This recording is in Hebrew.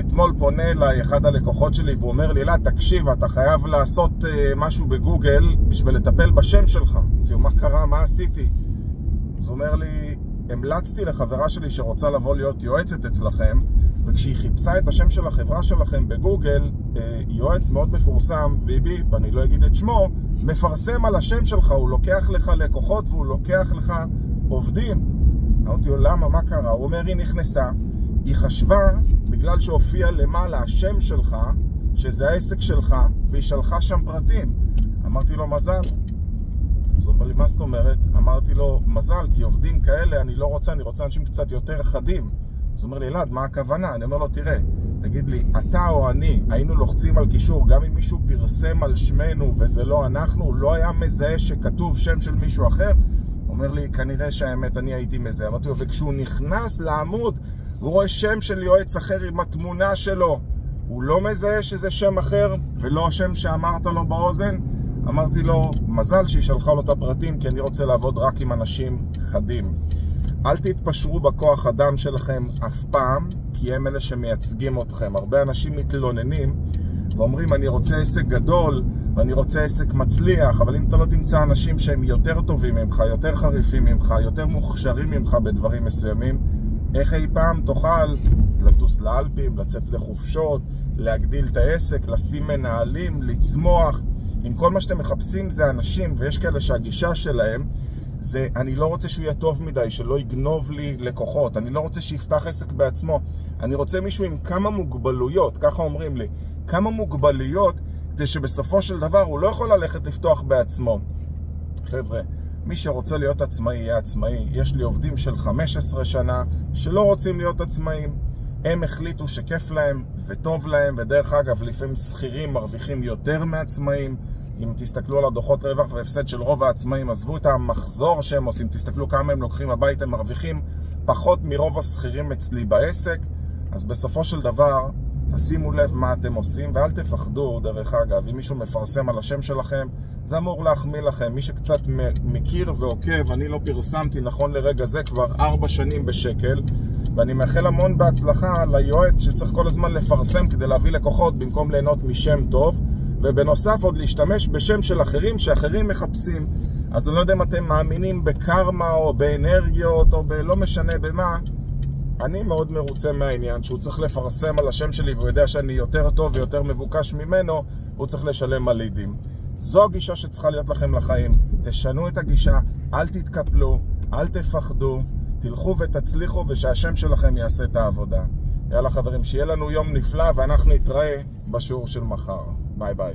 אתמול פונה אליי אחד הלקוחות שלי והוא אומר לי, אלעד, תקשיב, אתה חייב לעשות uh, משהו בגוגל בשביל לטפל בשם שלך. אמרתי לו, מה קרה? מה עשיתי? אז הוא אומר לי, המלצתי לחברה שלי שרוצה לבוא להיות יועצת אצלכם, וכשהיא חיפשה את השם של החברה שלכם בגוגל, uh, יועץ מאוד מפורסם, ביבי, ואני לא אגיד את שמו, מפרסם על השם שלך, הוא לוקח לך לקוחות והוא לוקח לך עובדים. אמרתי לו, למה? מה קרה? הוא אומר, היא נכנסה, היא חשבה, בגלל שהופיע למעלה השם שלך, שזה העסק שלך, והיא שלחה שם פרטים. אמרתי לו, מזל. אז הוא אומר לי, מה זאת אומרת? אמרתי לו, מזל, כי עובדים כאלה אני לא רוצה, אני רוצה אנשים קצת יותר חדים. אז הוא אומר לי, אלעד, מה הכוונה? אני אומר לו, תראה, תגיד לי, אתה או אני היינו לוחצים על קישור, גם אם מישהו פרסם על שמנו וזה לא אנחנו, לא היה מזהה שכתוב שם של מישהו אחר? אומר לי, כנראה שהאמת אני הייתי מזהה. אמרתי לו, וכשהוא נכנס לעמוד, הוא רואה שם של יועץ אחר עם התמונה שלו, הוא לא מזהה שזה שם אחר ולא השם שאמרת לו באוזן? אמרתי לו, מזל שהיא שלחה לו את הפרטים, כי אני רוצה לעבוד רק עם אנשים חדים. אל תתפשרו בכוח אדם שלכם אף פעם, כי הם אלה שמייצגים אתכם. הרבה אנשים מתלוננים ואומרים, אני רוצה עסק גדול ואני רוצה עסק מצליח, אבל אם אתה לא תמצא אנשים שהם יותר טובים ממך, יותר חריפים ממך, יותר מוכשרים ממך בדברים מסוימים, איך אי פעם תוכל לטוס לאלפים, לצאת לחופשות, להגדיל את העסק, לשים מנהלים, לצמוח. אם כל מה שאתם מחפשים זה אנשים, ויש כאלה שהגישה שלהם זה אני לא רוצה שהוא יהיה טוב מדי, שלא יגנוב לי לקוחות, אני לא רוצה שיפתח עסק בעצמו, אני רוצה מישהו עם כמה מוגבלויות, ככה אומרים לי, כמה מוגבלויות, כדי שבסופו של דבר הוא לא יכול ללכת לפתוח בעצמו. חבר'ה, מי שרוצה להיות עצמאי יהיה עצמאי. יש לי עובדים של 15 שנה שלא רוצים להיות עצמאים. הם החליטו שכיף להם וטוב להם, ודרך אגב, לפעמים שכירים מרוויחים יותר מעצמאים. אם תסתכלו על הדוחות רווח והפסד של רוב העצמאים, עזבו את המחזור שהם עושים, תסתכלו כמה הם לוקחים הביתה, הם מרוויחים פחות מרוב השכירים אצלי בעסק. אז בסופו של דבר, תשימו לב מה אתם עושים, ואל תפחדו, דרך אגב, אם מישהו מפרסם על השם שלכם, זה אמור להחמיא לכם. מי שקצת מכיר ועוקב, אני לא פרסמתי נכון לרגע זה כבר ארבע שנים בשקל, ואני מאחל המון בהצלחה ליועץ שצריך כל הזמן לפרסם כדי להביא לקוחות במקום ליהנות משם טוב, ובנוסף עוד להשתמש בשם של אחרים שאחרים מחפשים. אז אני לא יודע אם אתם מאמינים בקרמה או באנרגיות או בלא משנה במה, אני מאוד מרוצה מהעניין שהוא צריך לפרסם על השם שלי והוא יודע שאני יותר טוב ויותר מבוקש ממנו, הוא צריך לשלם על לידים. זו הגישה שצריכה להיות לכם לחיים. תשנו את הגישה, אל תתקפלו, אל תפחדו, תלכו ותצליחו ושהשם שלכם יעשה את העבודה. יאללה חברים, שיהיה לנו יום נפלא ואנחנו נתראה בשיעור של מחר. ביי ביי.